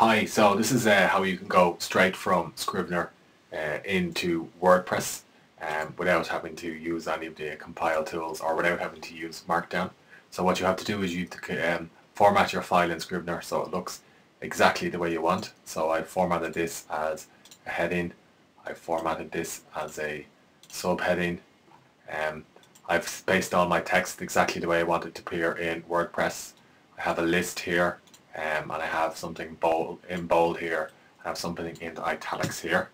Hi, so this is uh, how you can go straight from Scrivener uh, into WordPress um, without having to use any of the compile tools or without having to use Markdown. So what you have to do is you um, format your file in Scrivener so it looks exactly the way you want. So I formatted this as a heading, I formatted this as a subheading, um, I've spaced all my text exactly the way I want it to appear in WordPress. I have a list here um, and I have something bold in bold here. I have something in italics here.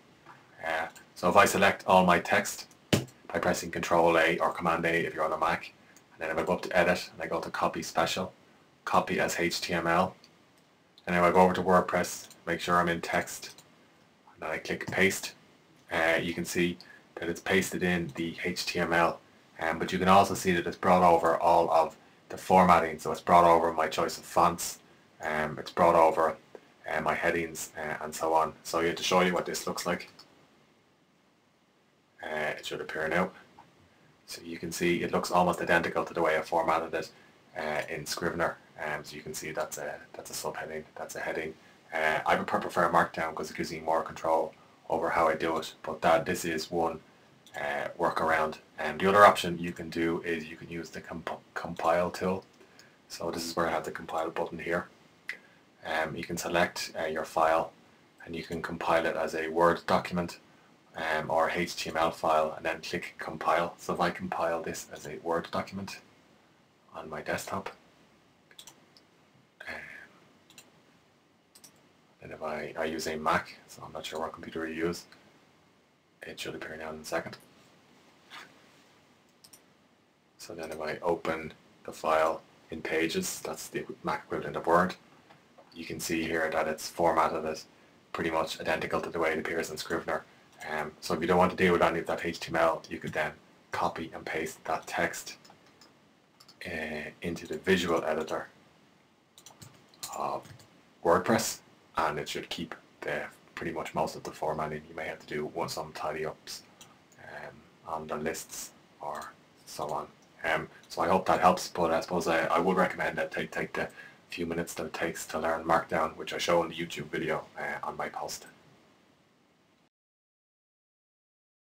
Uh, so if I select all my text by pressing Control A or Command A if you're on a Mac, and then if I go up to Edit and I go to Copy Special, Copy as HTML, and then I go over to WordPress, make sure I'm in text, and then I click Paste, uh, you can see that it's pasted in the HTML, um, but you can also see that it's brought over all of the formatting, so it's brought over my choice of fonts, um, it's brought over uh, my headings uh, and so on. So here to show you what this looks like. Uh, it should appear now. So you can see it looks almost identical to the way I formatted it uh, in Scrivener. Um, so you can see that's a that's a subheading, that's a heading. Uh, I would prefer Markdown because it gives you more control over how I do it. But that this is one uh, workaround. And the other option you can do is you can use the comp compile tool. So this is where I have the compile button here. Um, you can select uh, your file and you can compile it as a Word document um, or HTML file and then click compile. So if I compile this as a Word document on my desktop um, and if I, I use a Mac, so I'm not sure what computer you use, it should appear now in a second. So then if I open the file in Pages, that's the Mac equivalent of Word, you can see here that it's formatted as pretty much identical to the way it appears in Scrivener. Um, so if you don't want to deal with any of that HTML, you could then copy and paste that text uh, into the visual editor of WordPress and it should keep the pretty much most of the formatting. You may have to do some tidy ups um, on the lists or so on. Um, so I hope that helps, but I suppose I, I would recommend that take, take the few minutes that it takes to learn Markdown, which I show in the YouTube video uh, on my post.